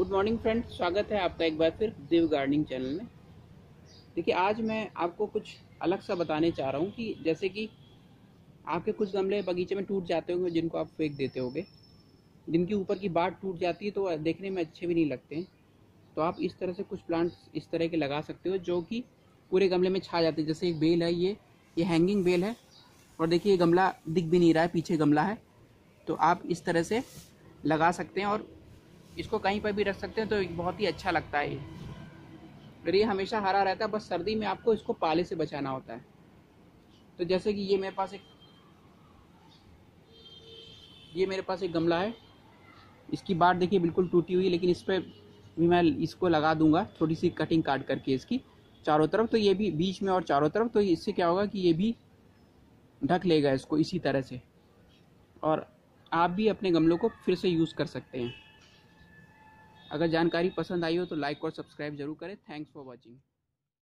Good morning friend स्वागत है आपका एक बार फिर देव गार्डनिंग चैनल में। देखिए, आज मैं आपको कुछ अलग सा बताने चाह रहा हूँ कि जैसे कि आपके कुछ गमले बगीचे में टूट जाते होंगे, जिनको आप फेंक देते होगे। जिनकी ऊपर की बाट टूट जाती है तो देखने में अच्छे भी नहीं लगते हैं। तो आप इस तरह से कुछ प्लांट्स इस तरह के लगा सकते हो, जो कि पूरे गमले में छा जाते हैं। जैसे एक बेल है, ये ये हैंगिंग बेल है। और देखिए, ये गमला दिख भी नहीं रहा है, पीछे गमला है। तो आप इस तरह से लगा सकते हैं और इसको कहीं पर भी रख सकते हैं तो बहुत ही अच्छा लगता है ये। ये हमेशा हरा रहता है, बस सर्दी में आपको इसको पाले से बचाना होता है। तो जैसे कि ये मेरे पास एक, ये मेरे पास एक गमला है। इसकी बाट देखिए बिल्कुल टूटी हुई है लेकिन इस पर भी मैं इसको लगा दूँगा, थोड़ी सी कटिंग काट करके इसकी, चारों तरफ़। तो ये भी बीच में और चारों तरफ़ तो इससे क्या होगा कि ये भी ढक लेगा इसको इसी तरह से। और आप भी अपने गमलों को फिर से यूज़ कर सकते हैं। अगर जानकारी पसंद आई हो तो लाइक और सब्सक्राइब ज़रूर करें। Thanks for watching